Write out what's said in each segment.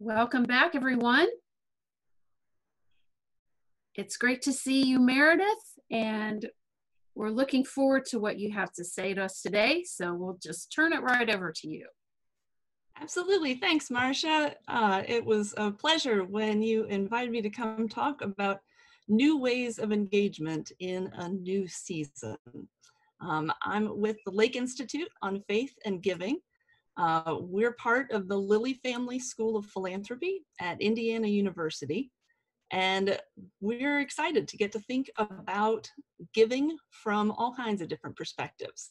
Welcome back, everyone. It's great to see you, Meredith, and we're looking forward to what you have to say to us today. So we'll just turn it right over to you. Absolutely. Thanks, Marcia. Uh, it was a pleasure when you invited me to come talk about new ways of engagement in a new season. Um, I'm with the Lake Institute on Faith and Giving, uh, we're part of the Lilly Family School of Philanthropy at Indiana University. And we're excited to get to think about giving from all kinds of different perspectives.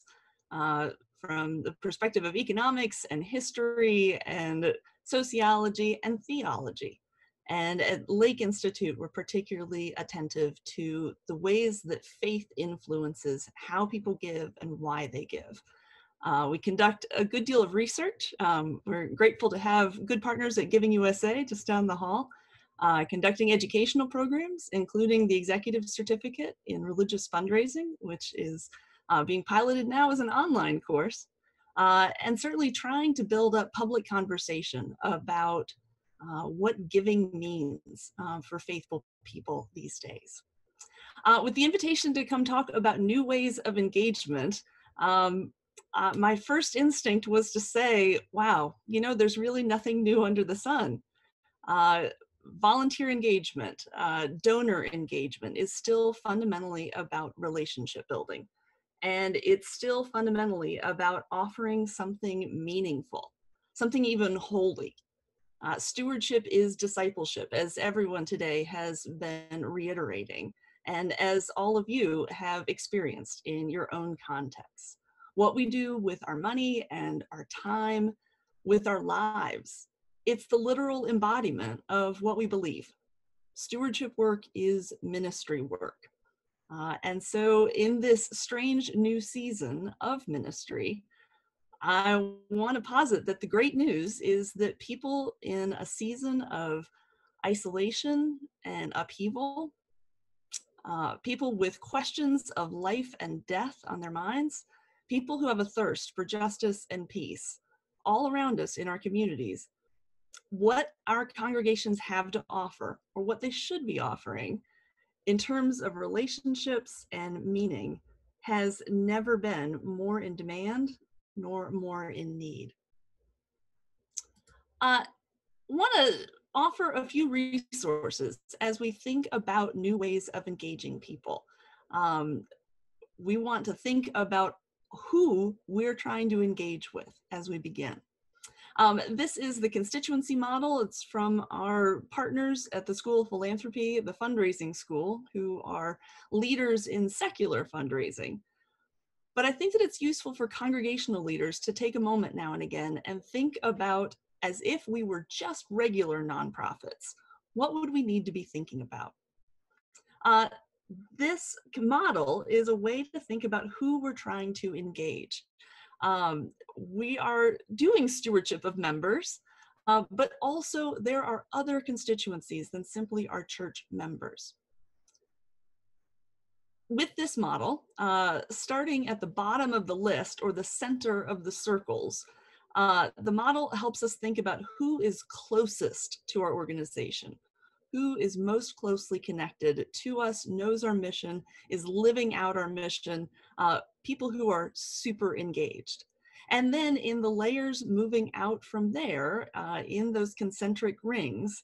Uh, from the perspective of economics and history and sociology and theology. And at Lake Institute, we're particularly attentive to the ways that faith influences how people give and why they give. Uh, we conduct a good deal of research. Um, we're grateful to have good partners at Giving USA just down the hall, uh, conducting educational programs, including the Executive Certificate in Religious Fundraising, which is uh, being piloted now as an online course, uh, and certainly trying to build up public conversation about uh, what giving means uh, for faithful people these days. with the invitation to come talk about new ways of engagement, um, uh, my first instinct was to say, wow, you know, there's really nothing new under the sun. Uh, volunteer engagement, uh, donor engagement is still fundamentally about relationship building. And it's still fundamentally about offering something meaningful, something even holy. Uh, stewardship is discipleship, as everyone today has been reiterating, and as all of you have experienced in your own context what we do with our money and our time, with our lives. It's the literal embodiment of what we believe. Stewardship work is ministry work. Uh, and so, in this strange new season of ministry, I want to posit that the great news is that people in a season of isolation and upheaval, uh, people with questions of life and death on their minds, people who have a thirst for justice and peace all around us in our communities, what our congregations have to offer, or what they should be offering, in terms of relationships and meaning, has never been more in demand nor more in need. I uh, want to offer a few resources as we think about new ways of engaging people. Um, we want to think about who we're trying to engage with as we begin. Um, this is the constituency model. It's from our partners at the School of Philanthropy, the fundraising school, who are leaders in secular fundraising. But I think that it's useful for congregational leaders to take a moment now and again and think about as if we were just regular nonprofits. What would we need to be thinking about? Uh, this model is a way to think about who we're trying to engage. Um, we are doing stewardship of members, uh, but also there are other constituencies than simply our church members. With this model, uh, starting at the bottom of the list or the center of the circles, uh, the model helps us think about who is closest to our organization, who is most closely connected to us, knows our mission, is living out our mission, uh, people who are super engaged. And then in the layers moving out from there, uh, in those concentric rings,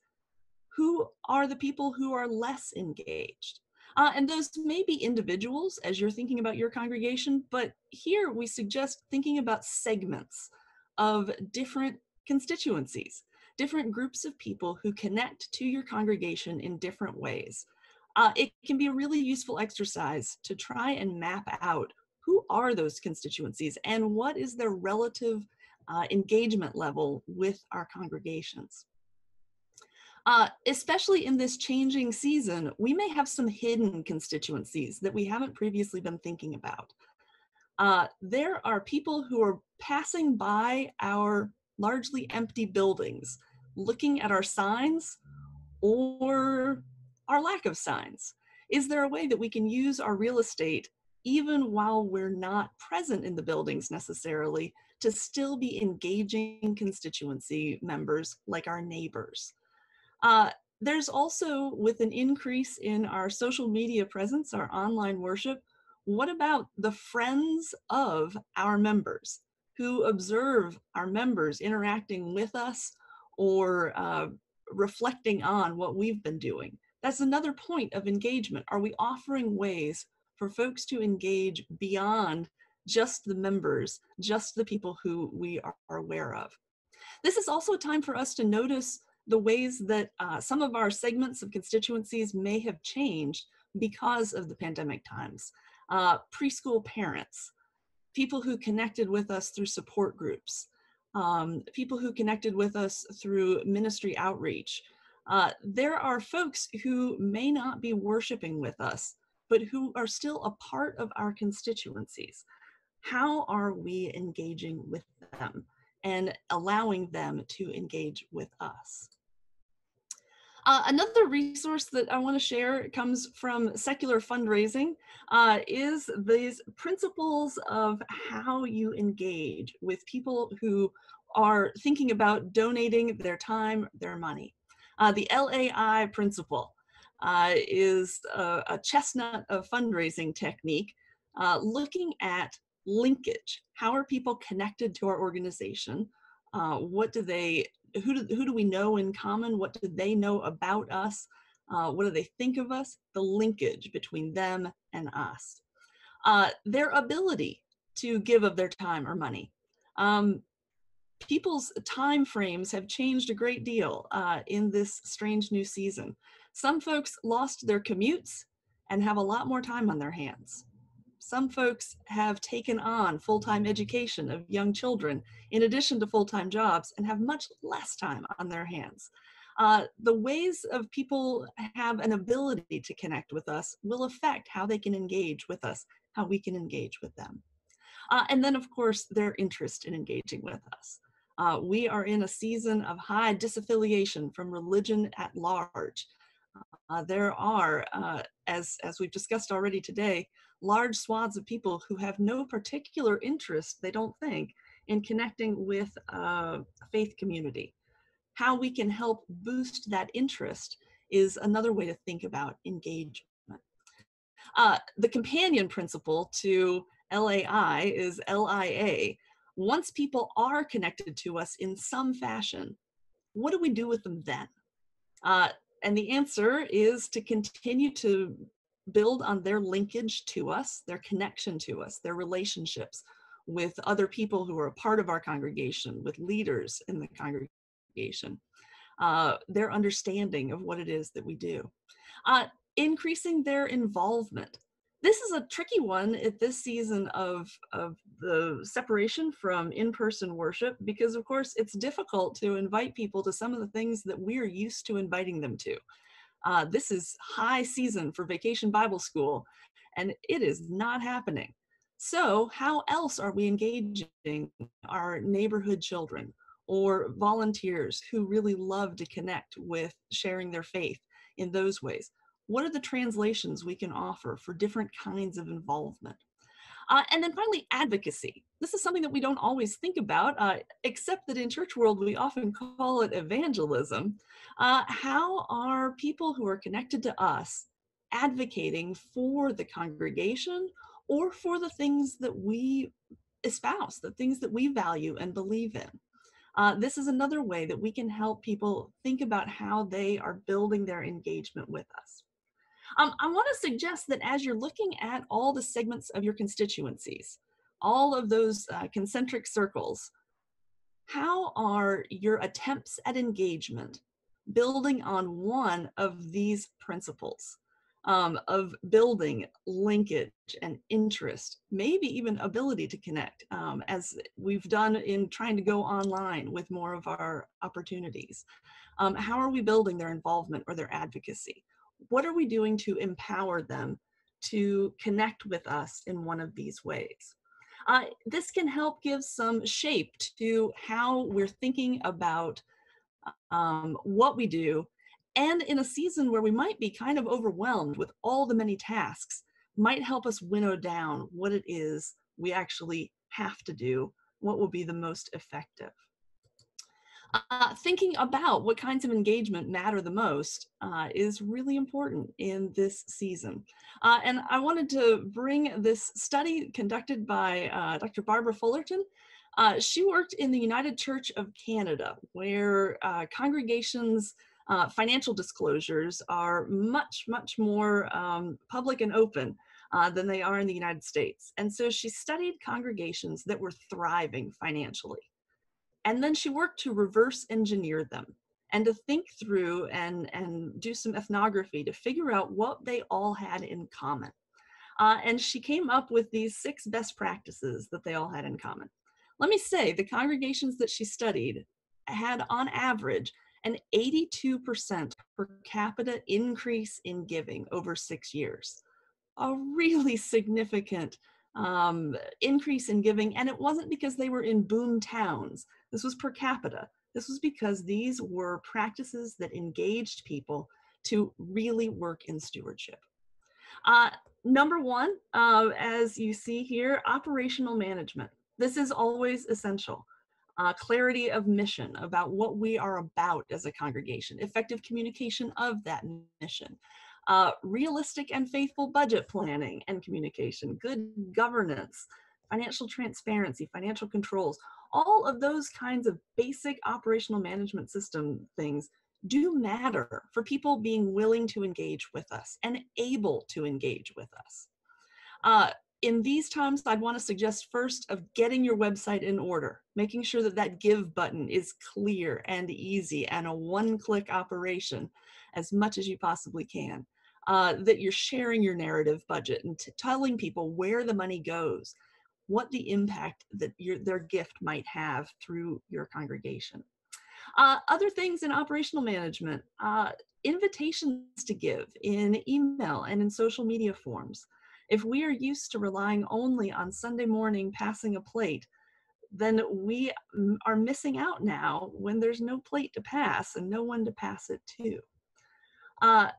who are the people who are less engaged? Uh, and those may be individuals as you're thinking about your congregation, but here we suggest thinking about segments of different constituencies different groups of people who connect to your congregation in different ways. Uh, it can be a really useful exercise to try and map out who are those constituencies and what is their relative uh, engagement level with our congregations. Uh, especially in this changing season, we may have some hidden constituencies that we haven't previously been thinking about. Uh, there are people who are passing by our largely empty buildings, looking at our signs or our lack of signs? Is there a way that we can use our real estate even while we're not present in the buildings necessarily, to still be engaging constituency members like our neighbors. Uh, there's also, with an increase in our social media presence, our online worship, what about the friends of our members who observe our members interacting with us or uh, reflecting on what we've been doing? That's another point of engagement. Are we offering ways for folks to engage beyond just the members, just the people who we are aware of? This is also a time for us to notice the ways that uh, some of our segments of constituencies may have changed because of the pandemic times. Uh, preschool parents, people who connected with us through support groups, um, people who connected with us through ministry outreach. Uh, there are folks who may not be worshiping with us, but who are still a part of our constituencies. How are we engaging with them and allowing them to engage with us? Uh, another resource that I want to share comes from secular fundraising uh, is these principles of how you engage with people who are thinking about donating their time, their money. Uh, the LAI principle uh, is a, a, chestnut of fundraising technique uh, looking at linkage. How are people connected to our organization? What do they who do, who do we know in common? What do they know about us? Uh, what do they think of us? The linkage between them and us. Uh, their ability to give of their time or money. Um, people's time frames have changed a great deal uh, in this strange new season. Some folks lost their commutes and have a lot more time on their hands. Some folks have taken on full-time education of young children in addition to full-time jobs and have much less time on their hands. Uh, the ways of people have an ability to connect with us will affect how they can engage with us, how we can engage with them. Uh, and then of course, their interest in engaging with us. Uh, we are in a season of high disaffiliation from religion at large. Uh, there are, uh, as, as we've discussed already today, large swaths of people who have no particular interest, they don't think, in connecting with a faith community. How we can help boost that interest is another way to think about engagement. Uh, the companion principle to LAI is LIA. Once people are connected to us in some fashion, what do we do with them then? Uh, and the answer is to continue to build on their linkage to us, their connection to us, their relationships with other people who are a part of our congregation, with leaders in the congregation, uh, their understanding of what it is that we do. Uh, increasing their involvement. This is a tricky one at this season of, of the separation from in-person worship because of course it's difficult to invite people to some of the things that we're used to inviting them to. Uh, this is high season for Vacation Bible School, and it is not happening. So how else are we engaging our neighborhood children or volunteers who really love to connect with sharing their faith in those ways? What are the translations we can offer for different kinds of involvement? Uh, and then finally, advocacy. This is something that we don't always think about, uh, except that in church world, we often call it evangelism. Uh, how are people who are connected to us advocating for the congregation or for the things that we espouse, the things that we value and believe in? Uh, this is another way that we can help people think about how they are building their engagement with us. Um, I want to suggest that as you're looking at all the segments of your constituencies, all of those uh, concentric circles, how are your attempts at engagement building on one of these principles um, of building linkage and interest, maybe even ability to connect, um, as we've done in trying to go online with more of our opportunities. Um, how are we building their involvement or their advocacy? what are we doing to empower them to connect with us in one of these ways? Uh, this can help give some shape to how we're thinking about um, what we do. And in a season where we might be kind of overwhelmed with all the many tasks, might help us winnow down what it is we actually have to do, what will be the most effective. Uh, thinking about what kinds of engagement matter the most uh, is really important in this season. Uh, and I wanted to bring this study conducted by uh, Dr. Barbara Fullerton. Uh, she worked in the United Church of Canada, where uh, congregations' financial disclosures are much, much more um, public and open than they are in the United States. And so she studied congregations that were thriving financially. And then she worked to reverse engineer them and to think through and, and do some ethnography to figure out what they all had in common. Uh, and she came up with these six best practices that they all had in common. Let me say, the congregations that she studied had on average an 82% per capita increase in giving over six years. A really significant um, increase in giving, and it wasn't because they were in boom towns. This was per capita. This was because these were practices that engaged people to really work in stewardship. Uh, number one, uh, as you see here, operational management. This is always essential. Uh, clarity of mission about what we are about as a congregation, effective communication of that mission, uh, realistic and faithful budget planning and communication, good governance, financial transparency, financial controls, all of those kinds of basic operational management system things do matter for people being willing to engage with us and able to engage with us. Uh, in these times, I'd want to suggest first of getting your website in order, making sure that that give button is clear and easy and a one-click operation as much as you possibly can. Uh, that you're sharing your narrative budget and telling people where the money goes, what the impact that your, their gift might have through your congregation. Uh, other things in operational management, uh, invitations to give in email and in social media forms. If we are used to relying only on Sunday morning passing a plate, then we are missing out now when there's no plate to pass and no one to pass it to. Uh,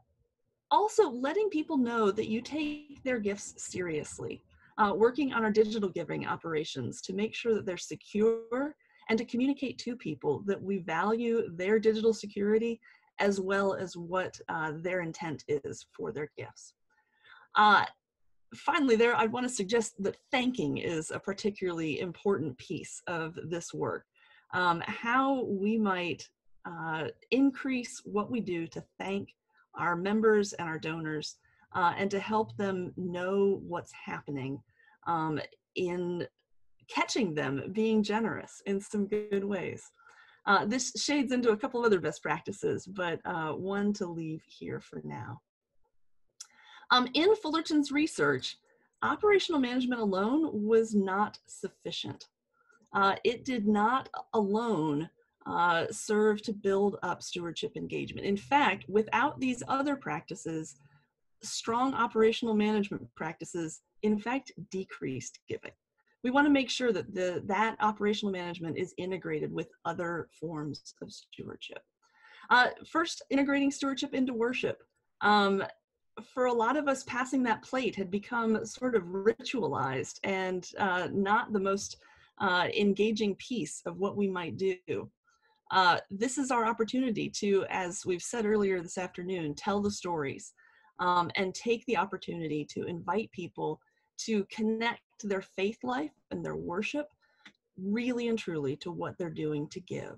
also, letting people know that you take their gifts seriously uh, working on our digital giving operations to make sure that they're secure and to communicate to people that we value their digital security as well as what uh, their intent is for their gifts. Uh, finally, there I want to suggest that thanking is a particularly important piece of this work. Um, how we might uh, increase what we do to thank our members and our donors uh, and to help them know what's happening um, in catching them being generous in some good ways. Uh, this shades into a couple of other best practices, but uh, one to leave here for now. Um, in Fullerton's research, operational management alone was not sufficient. Uh, it did not alone uh, serve to build up stewardship engagement. In fact, without these other practices, strong operational management practices, in fact, decreased giving. We want to make sure that the, that operational management is integrated with other forms of stewardship. Uh, first, integrating stewardship into worship. Um, for a lot of us, passing that plate had become sort of ritualized and uh, not the most uh, engaging piece of what we might do. Uh, this is our opportunity to, as we've said earlier this afternoon, tell the stories um, and take the opportunity to invite people to connect their faith life and their worship really and truly to what they're doing to give.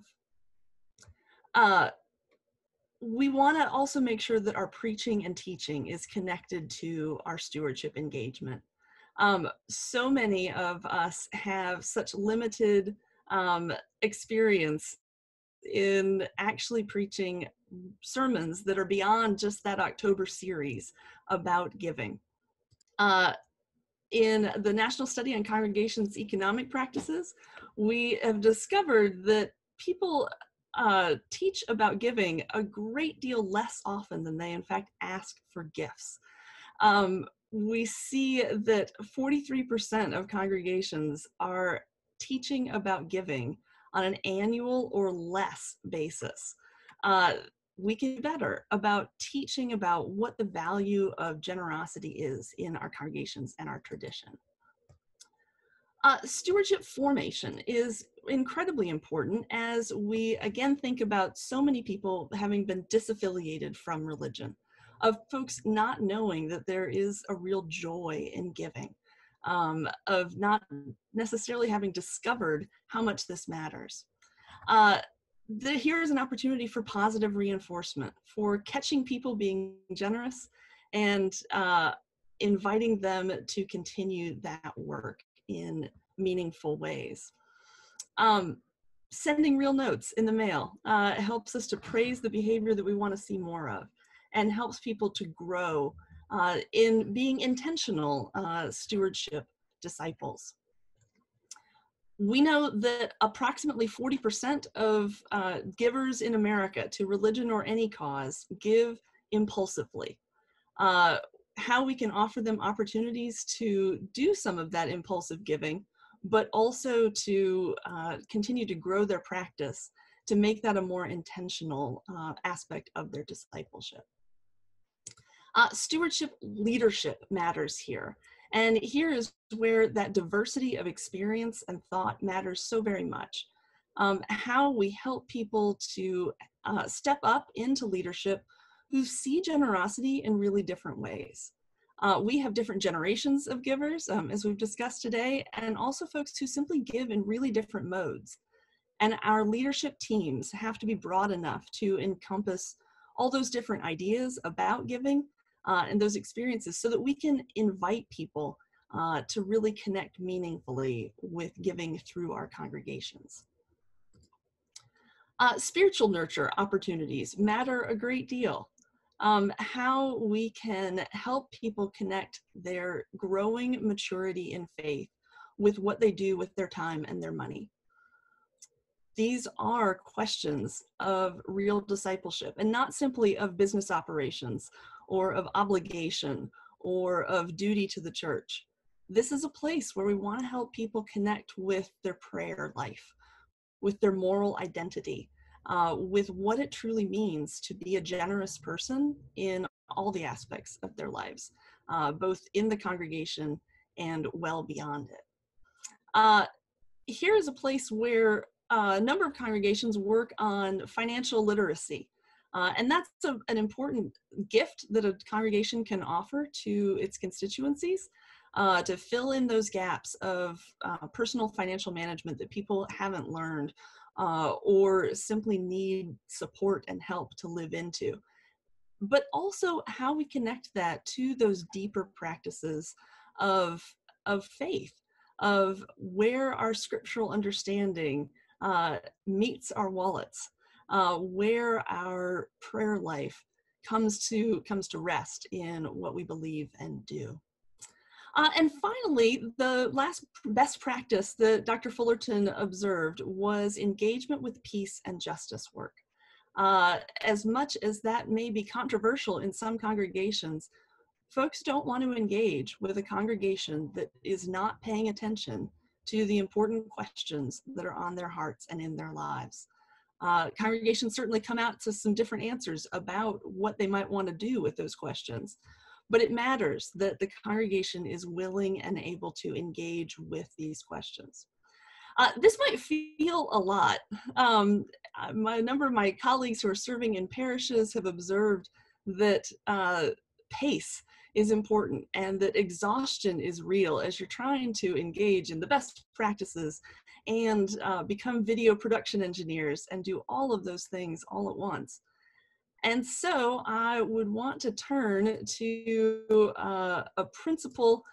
Uh, we want to also make sure that our preaching and teaching is connected to our stewardship engagement. Um, so many of us have such limited um, experience in actually preaching sermons that are beyond just that October series about giving. Uh, in the National Study on Congregations Economic Practices, we have discovered that people uh, teach about giving a great deal less often than they in fact ask for gifts. Um, we see that 43% of congregations are teaching about giving on an annual or less basis. Uh, we can better about teaching about what the value of generosity is in our congregations and our tradition. Uh, stewardship formation is incredibly important as we again think about so many people having been disaffiliated from religion, of folks not knowing that there is a real joy in giving, um, of not necessarily having discovered how much this matters. Uh, the, here is an opportunity for positive reinforcement, for catching people being generous and uh, inviting them to continue that work in meaningful ways. Um, sending real notes in the mail uh, helps us to praise the behavior that we want to see more of and helps people to grow uh, in being intentional uh, stewardship disciples. We know that approximately 40% of uh, givers in America to religion or any cause give impulsively. Uh, how we can offer them opportunities to do some of that impulsive giving but also to uh, continue to grow their practice to make that a more intentional uh, aspect of their discipleship. Uh, stewardship leadership matters here. And here is where that diversity of experience and thought matters so very much. Um, how we help people to uh, step up into leadership who see generosity in really different ways. Uh, we have different generations of givers, um, as we've discussed today, and also folks who simply give in really different modes. And our leadership teams have to be broad enough to encompass all those different ideas about giving uh, and those experiences so that we can invite people uh, to really connect meaningfully with giving through our congregations. Uh, spiritual nurture opportunities matter a great deal um, how we can help people connect their growing maturity in faith with what they do with their time and their money. These are questions of real discipleship and not simply of business operations or of obligation or of duty to the church. This is a place where we want to help people connect with their prayer life, with their moral identity, uh, with what it truly means to be a generous person in all the aspects of their lives, uh, both in the congregation and well beyond it. Uh, here is a place where a number of congregations work on financial literacy. Uh, and that's a, an important gift that a congregation can offer to its constituencies uh, to fill in those gaps of uh, personal financial management that people haven't learned uh, or simply need support and help to live into. But also how we connect that to those deeper practices of, of faith, of where our scriptural understanding uh, meets our wallets, uh, where our prayer life comes to comes to rest in what we believe and do. Uh, and finally, the last best practice that Dr. Fullerton observed was engagement with peace and justice work. Uh, as much as that may be controversial in some congregations, folks don't want to engage with a congregation that is not paying attention to the important questions that are on their hearts and in their lives. Uh, congregations certainly come out to some different answers about what they might want to do with those questions. But it matters that the congregation is willing and able to engage with these questions. Uh, this might feel a lot. Um, my, a number of my colleagues who are serving in parishes have observed that uh, pace is important and that exhaustion is real as you're trying to engage in the best practices and uh, become video production engineers and do all of those things all at once. And so I would want to turn to uh, a principle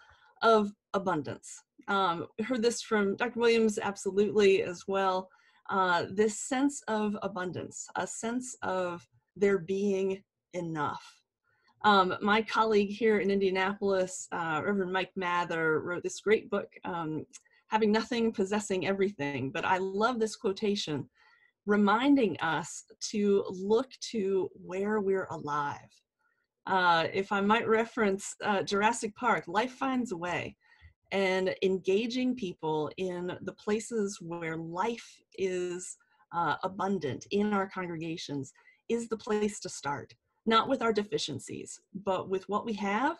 of abundance. Um, heard this from Dr. Williams absolutely as well. Uh, this sense of abundance, a sense of there being enough. Um, my colleague here in Indianapolis, uh, Reverend Mike Mather, wrote this great book, um, Having Nothing, Possessing Everything. But I love this quotation reminding us to look to where we're alive. Uh, if I might reference uh, Jurassic Park, life finds a way. And engaging people in the places where life is uh, abundant in our congregations is the place to start. Not with our deficiencies, but with what we have,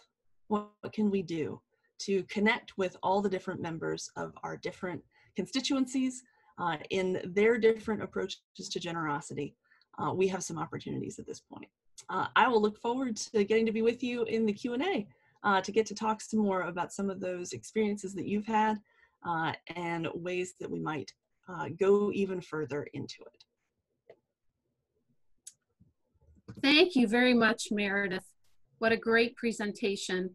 what, what can we do to connect with all the different members of our different constituencies uh, in their different approaches to generosity. Uh, we have some opportunities at this point. Uh, I will look forward to getting to be with you in the Q&A uh, to get to talk some more about some of those experiences that you've had uh, and ways that we might uh, go even further into it. Thank you very much, Meredith. What a great presentation.